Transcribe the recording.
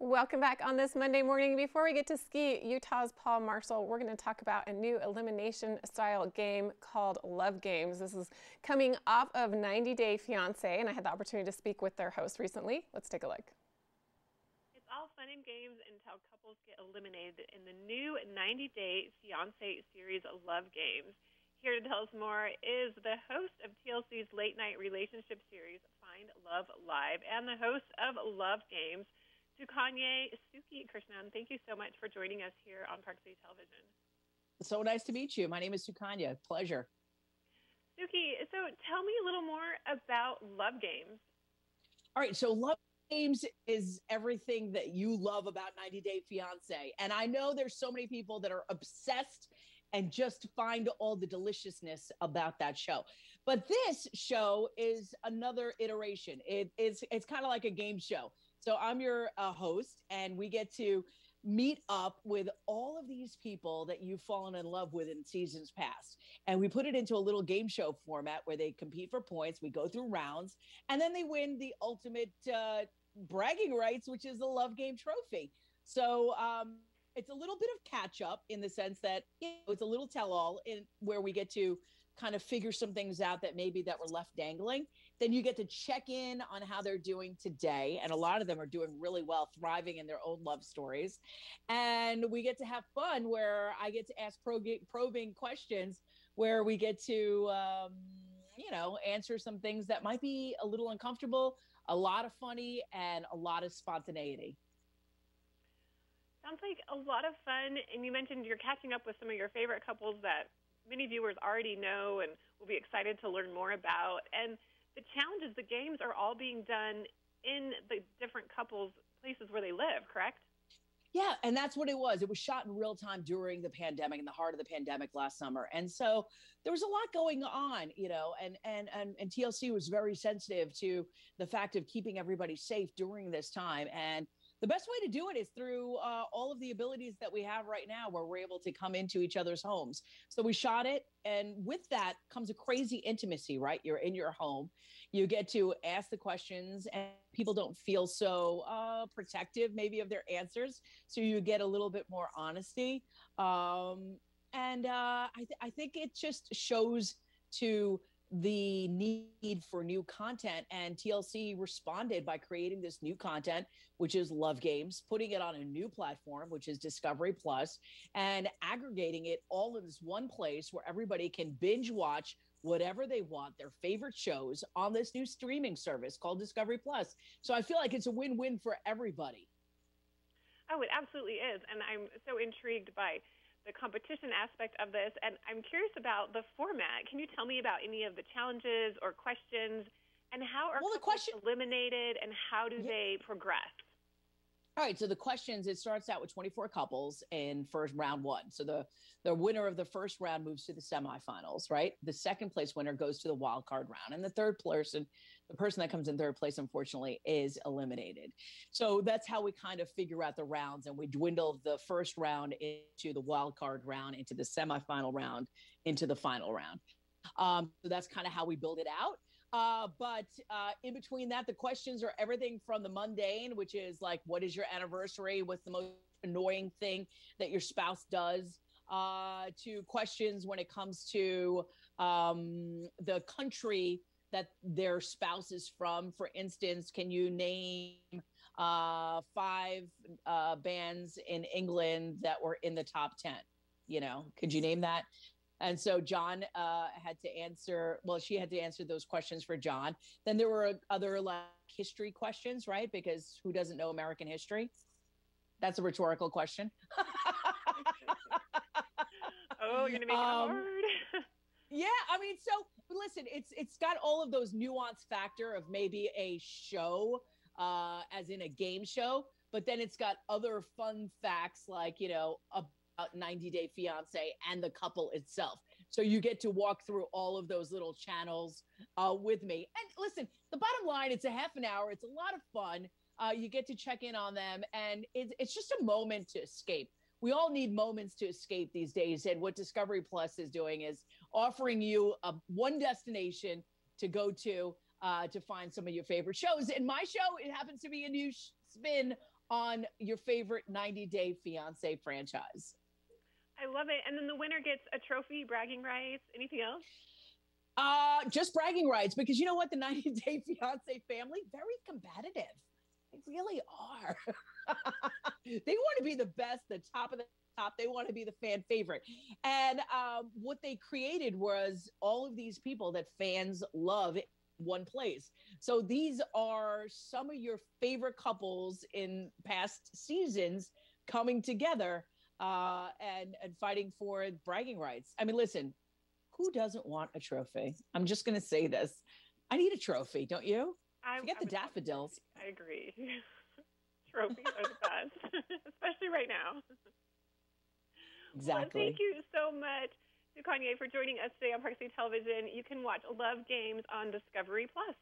Welcome back on this Monday morning. Before we get to ski Utah's Paul Marshall, we're going to talk about a new elimination style game called Love Games. This is coming off of 90 Day Fiance, and I had the opportunity to speak with their host recently. Let's take a look. It's all fun and games until couples get eliminated in the new 90 Day Fiance series Love Games. Here to tell us more is the host of TLC's late night relationship series, Find Love Live, and the host of Love Games. Sukanya Suki Krishnan, thank you so much for joining us here on Park City Television. So nice to meet you. My name is Sukanya. Pleasure. Suki, so tell me a little more about Love Games. All right, so Love Games is everything that you love about 90 Day Fiance. And I know there's so many people that are obsessed and just find all the deliciousness about that show. But this show is another iteration. It is it's kind of like a game show. So I'm your uh, host, and we get to meet up with all of these people that you've fallen in love with in seasons past. And we put it into a little game show format where they compete for points. We go through rounds, and then they win the ultimate uh, bragging rights, which is the Love Game Trophy. So um, it's a little bit of catch up in the sense that you know, it's a little tell all in where we get to kind of figure some things out that maybe that were left dangling then you get to check in on how they're doing today. And a lot of them are doing really well thriving in their own love stories. And we get to have fun where i get to ask probing questions where we get to um, you know answer some things that might be a little uncomfortable a lot of funny and a lot of spontaneity. Sounds like a lot of fun. And you mentioned you're catching up with some of your favorite couples that many viewers already know and will be excited to learn more about. And the challenges, the games are all being done in the different couples' places where they live, correct? Yeah, and that's what it was. It was shot in real time during the pandemic, in the heart of the pandemic last summer, and so there was a lot going on, you know. And and and, and TLC was very sensitive to the fact of keeping everybody safe during this time, and the best way to do it is through uh, all of the abilities that we have right now where we're able to come into each other's homes. So we shot it and with that comes a crazy intimacy right? You're in your home. You get to ask the questions and people don't feel so uh, protective maybe of their answers. So you get a little bit more honesty. Um, and uh, I, th- I think it just shows to the need for new content and TLC responded by creating this new content which is Love Games putting it on a new platform which is Discovery Plus and aggregating it all in this one place where everybody can binge watch whatever they want their favorite shows on this new streaming service called Discovery Plus. So I feel like it's a win-win for everybody. Oh it absolutely is and I'm so intrigued by the competition aspect of this. And I'm curious about the format. Can you tell me about any of the challenges or questions and how are well, the question- eliminated and how do yeah. they progress? All right, so the questions it starts out with 24 couples in first round 1. So the the winner of the first round moves to the semifinals, right? The second place winner goes to the wild card round and the third person the person that comes in third place unfortunately is eliminated. So that's how we kind of figure out the rounds and we dwindle the first round into the wild card round, into the semifinal round, into the final round. Um, so that's kind of how we build it out. Uh, but uh, in between that, the questions are everything from the mundane, which is like, what is your anniversary? What's the most annoying thing that your spouse does? Uh, to questions when it comes to um, the country that their spouse is from. For instance, can you name uh, five uh, bands in England that were in the top 10? You know, could you name that? And so John uh, had to answer, well, she had to answer those questions for John. Then there were other like history questions, right? Because who doesn't know American history? That's a rhetorical question. oh, you're gonna make um, it hard. yeah, I mean, so listen, it's it's got all of those nuance factor of maybe a show, uh, as in a game show, but then it's got other fun facts like you know a 90 Day Fiance and the couple itself. So you get to walk through all of those little channels uh, with me. And listen, the bottom line, it's a half an hour. It's a lot of fun. Uh, you get to check in on them, and it's, it's just a moment to escape. We all need moments to escape these days. And what Discovery Plus is doing is offering you a one destination to go to uh, to find some of your favorite shows. And my show, it happens to be a new spin on your favorite 90 Day Fiance franchise. I love it. And then the winner gets a trophy, bragging rights. Anything else? Uh, just bragging rights because you know what? The 90 Day Fiance family, very competitive. They really are. they want to be the best, the top of the top. They want to be the fan favorite. And um, what they created was all of these people that fans love in one place. So these are some of your favorite couples in past seasons coming together uh, and and fighting for bragging rights. I mean, listen, who doesn't want a trophy? I'm just going to say this. I need a trophy, don't you? I, I the daffodils. I agree. Trophies are the best, especially right now. Exactly. Well, thank you so much Sukanya for joining us today on Park City Television. You can watch Love Games on Discovery Plus.